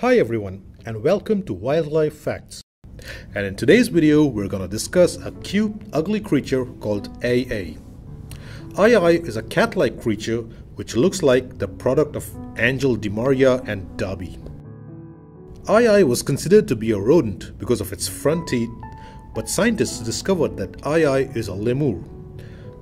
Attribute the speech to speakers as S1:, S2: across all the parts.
S1: Hi everyone and welcome to Wildlife Facts. And in today's video we're gonna discuss a cute ugly creature called aye-aye. Ai is a cat-like creature which looks like the product of Angel Di Maria and Dobby. Ai was considered to be a rodent because of its front teeth, but scientists discovered that Ai is a lemur,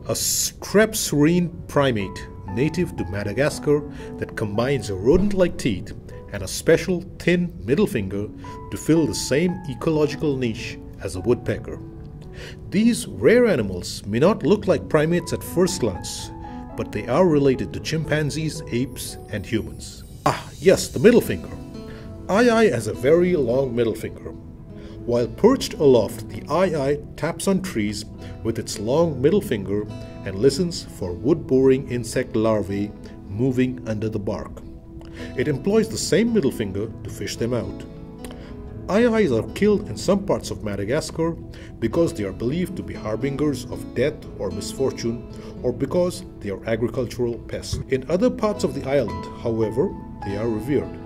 S1: a strepsirrhine primate native to Madagascar that combines a rodent-like teeth and a special thin middle finger to fill the same ecological niche as a woodpecker. These rare animals may not look like primates at first glance, but they are related to chimpanzees, apes, and humans. Ah, yes, the middle finger. Ai has a very long middle finger. While perched aloft, the Ai taps on trees with its long middle finger and listens for wood-boring insect larvae moving under the bark. It employs the same middle finger to fish them out. Aye are killed in some parts of Madagascar because they are believed to be harbingers of death or misfortune or because they are agricultural pests. In other parts of the island, however, they are revered.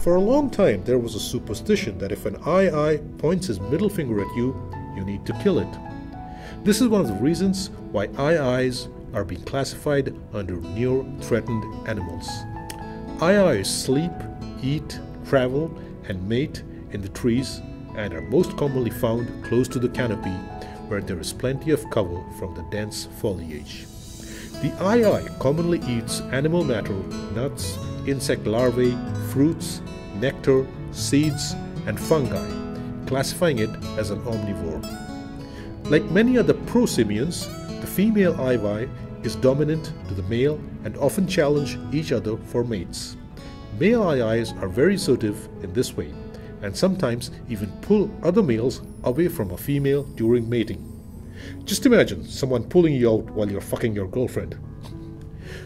S1: For a long time, there was a superstition that if an Ai points his middle finger at you, you need to kill it. This is one of the reasons why Ai's are being classified under near threatened animals. Ai's sleep, eat, travel, and mate in the trees and are most commonly found close to the canopy where there is plenty of cover from the dense foliage. The Ai commonly eats animal matter, nuts, insect larvae, fruits, nectar, seeds, and fungi, classifying it as an omnivore. Like many other prosimians, the female Ai is dominant to the male and often challenge each other for mates. Male Ai's are very assertive in this way and sometimes even pull other males away from a female during mating. Just imagine someone pulling you out while you're fucking your girlfriend.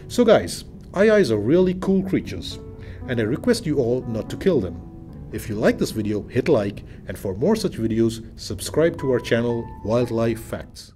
S1: So guys, Ai's are really cool creatures, and I request you all not to kill them. If you like this video, hit like, and for more such videos, subscribe to our channel Wildlife Facts.